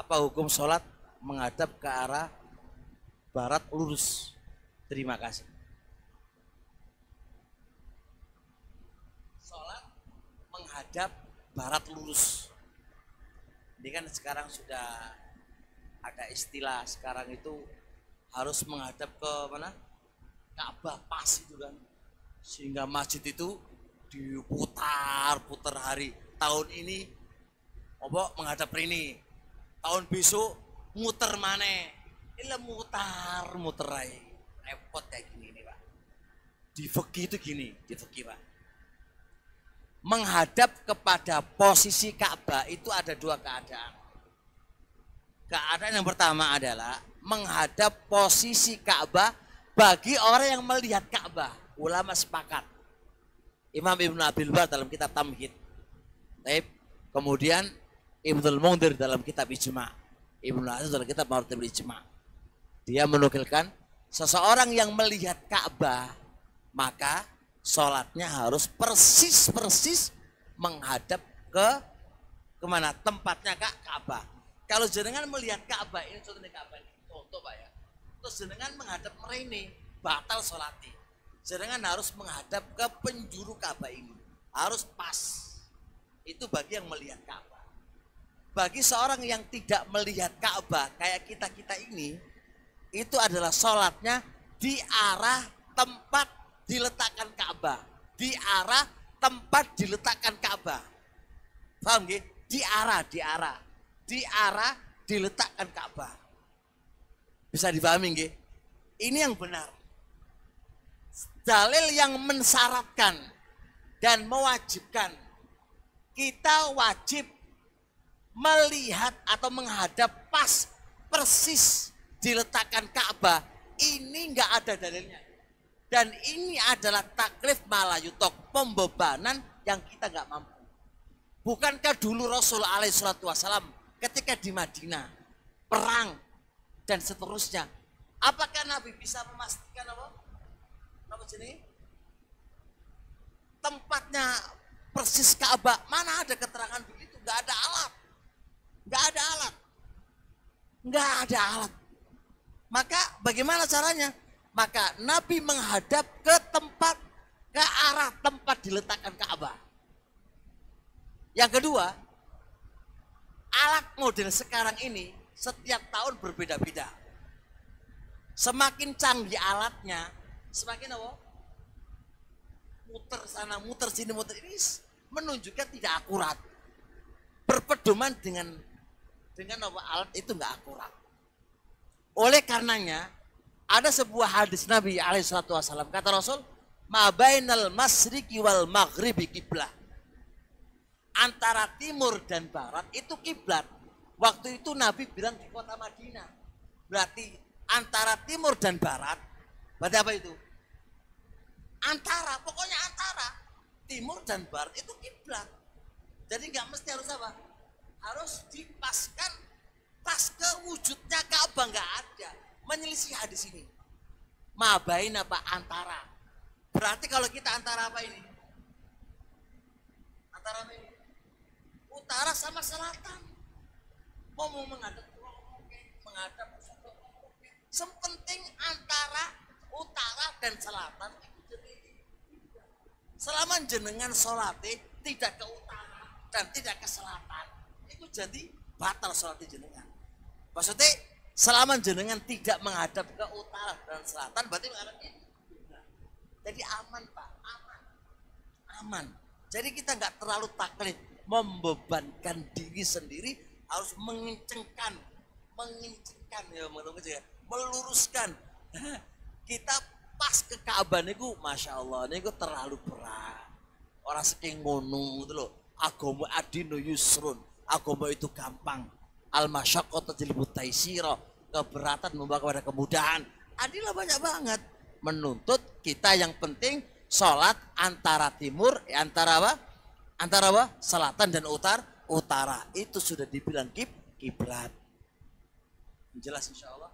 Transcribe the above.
Apa hukum sholat menghadap ke arah barat lurus? Terima kasih. Sholat menghadap barat lurus. Ini kan sekarang sudah ada istilah sekarang itu harus menghadap ke mana? Ka'bah pas itu kan. Sehingga masjid itu diputar-putar hari. Tahun ini apa menghadap ini. Tahun besok muter mana? Ini mutar muter aja. Repot kayak gini nih Pak. Di fikih itu gini, di fikih Pak. Menghadap kepada posisi Ka'bah itu ada dua keadaan. Keadaan yang pertama adalah menghadap posisi Ka'bah bagi orang yang melihat Ka'bah. Ulama sepakat. Imam Ibn Abil Bar dalam kitab Tamhid. Kemudian Ibnul Mundir dalam kitab Ijma. Ibnu Aziz dalam kitab Maratib Ijma. Dia menukilkan seseorang yang melihat Ka'bah maka sholatnya harus persis-persis menghadap ke ke mana tempatnya kak Ka'bah. Kalau jenengan melihat Ka'bah ini contohnya Ka'bah ini, contoh pak ya. Terus jenengan menghadap merene batal sholatnya. Jenengan harus menghadap ke penjuru Ka'bah ini, harus pas. Itu bagi yang melihat Ka'bah. Bagi seorang yang tidak melihat Ka'bah kayak kita kita ini, itu adalah sholatnya di arah tempat diletakkan Ka'bah. Di arah tempat diletakkan Ka'bah. Paham gak? Di arah, di arah. Di arah diletakkan Ka'bah. Bisa dipahami gak? Ini yang benar. Dalil yang mensyaratkan dan mewajibkan kita wajib melihat atau menghadap pas persis diletakkan Ka'bah ini enggak ada dalilnya. Dan ini adalah taklif malayutok, pembebanan yang kita nggak mampu. Bukankah dulu Rasul alaihissalatu wassalam ketika di Madinah, perang dan seterusnya. Apakah Nabi bisa memastikan apa? Apa sini? Tempatnya persis Ka'bah, mana ada keterangan begitu? Gak ada alat. Gak ada alat. Gak ada alat. Maka bagaimana caranya? Maka Nabi menghadap ke tempat, ke arah tempat diletakkan Ka'bah. Yang kedua, alat model sekarang ini setiap tahun berbeda-beda. Semakin canggih alatnya, semakin apa? Muter sana, muter sini, muter ini menunjukkan tidak akurat. Berpedoman dengan dengan alat itu nggak akurat. Oleh karenanya, ada sebuah hadis Nabi alaihissalatu wassalam. Kata Rasul, Mabainal masriki wal maghribi kiblat. Antara timur dan barat itu kiblat. Waktu itu Nabi bilang di kota Madinah. Berarti antara timur dan barat, berarti apa itu? Antara, pokoknya antara. Timur dan barat itu kiblat. Jadi nggak mesti harus apa? Harus dipaskan pas ke wujudnya Ka'bah nggak ada menyelisih hadis ini. Mabain apa antara. Berarti kalau kita antara apa ini? Antara apa ini? Utara sama selatan. Mau mau menghadap menghadap Sepenting antara utara dan selatan selama jenengan sholatnya tidak ke utara dan tidak ke selatan itu jadi batal sholat jenengan. Maksudnya selama jenengan tidak menghadap ke utara dan selatan berarti menghadap Jadi aman Pak, aman. Aman. Jadi kita nggak terlalu taklid membebankan diri sendiri harus mengencengkan, mengencengkan ya meluruskan. Kita pas ke Ka'bah niku Masya Allah niku terlalu berat. Orang saking ngono gitu loh. Agama adino yusrun. Agama itu gampang. Al masyaqqatu tajlibut taisira keberatan membawa kepada kemudahan. Adilah banyak banget. Menuntut kita yang penting sholat antara timur antara apa? Antara apa? Selatan dan utar utara. Itu sudah dibilang kib kiblat. Jelas insya Allah